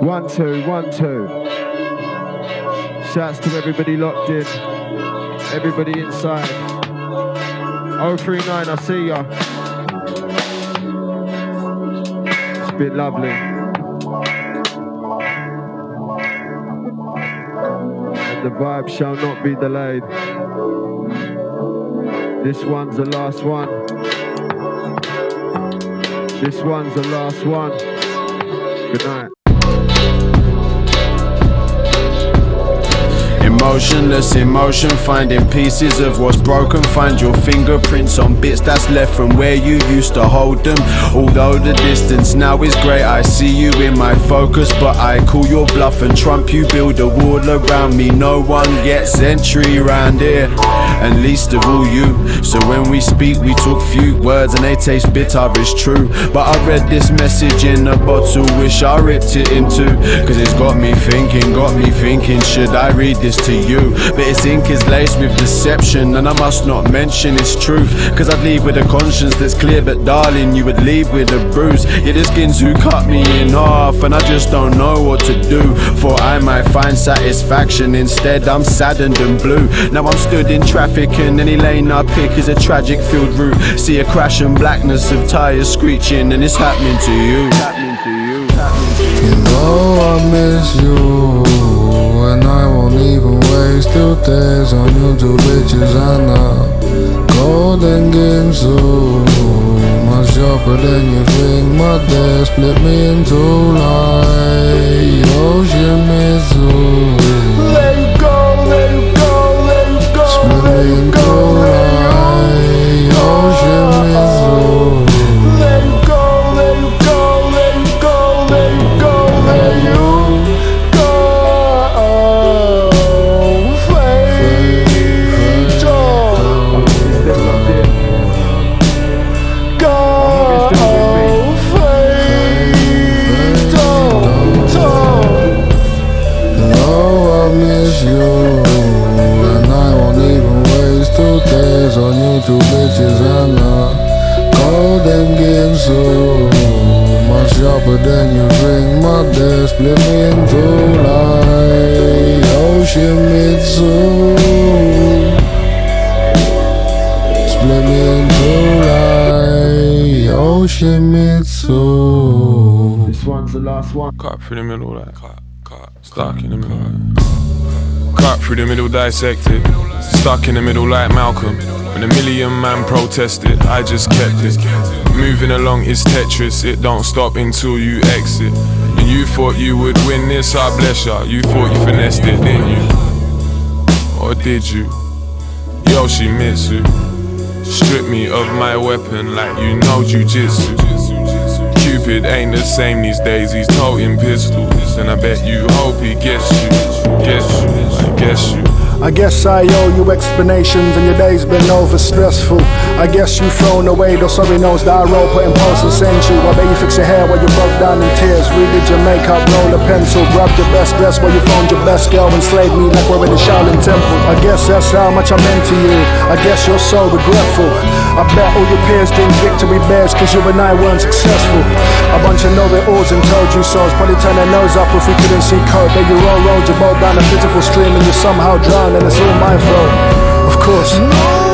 One, two, one, two. Shouts to everybody locked in. Everybody inside. 039, I see ya. It's been lovely. The vibe shall not be delayed. This one's the last one. This one's the last one. Good night. Emotionless emotion, finding pieces of what's broken. Find your fingerprints on bits that's left from where you used to hold them. Although the distance now is great, I see you in my focus. But I call your bluff and trump you, build a wall around me. No one gets entry round here, and least of all you. So when we speak, we talk few words and they taste bitter, it's true. But I read this message in a bottle, wish I ripped it in two. Cause it's got me thinking, got me thinking, should I read this to you? But its ink is laced with deception, and I must not mention its truth. Cause I'd leave with a conscience that's clear, but darling, you would leave with a bruise. Yeah, the skins who cut me in half, and I just don't know what to do. For I might find satisfaction, instead, I'm saddened and blue. Now I'm stood in traffic, and any lane I pick is a tragic filled route. See a crash and blackness of tires screeching, and it's happening to you. You. Know I miss you, and I won't even waste two days on you two bitches. I know golden much sharper than you think. My dad split me in into like Yoshimitsu. Let days on you two bitches. I know golden gives you much sharper than you think. My dad split me into like Yoshimitsu. Split me into like Yoshimitsu. This one's the last one. Cut through the middle, like cut, cut, stuck in the middle. Cut through the middle, dissected. Stuck in the middle like Malcolm. When a million man protested, I just kept it. Moving along is Tetris, it don't stop until you exit. And you thought you would win this, I bless ya. You thought you finessed it, didn't you? Or did you? Yoshimitsu. Strip me of my weapon like you know jujitsu. Cupid ain't the same these days, he's toting pistols. And I bet you hope he gets you, gets you, I guess you. I guess I owe you explanations and your day's been over stressful. I guess you've thrown away those sorry notes that I wrote, put post and sent you. I bet you fix your hair while you broke down in tears. Redid your makeup, roll a pencil, grabbed your best dress while you found your best girl, enslaved me like we're in a Shaolin Temple. I guess that's how much I meant to you. I guess you're so regretful. I bet all your peers didn't victory bears cause you and I weren't successful. A bunch of know-it-alls and told you so's probably turn their nose up if we couldn't see code. But you all rolled your boat down a pitiful stream and you somehow drowned and it's all my fault. Of course.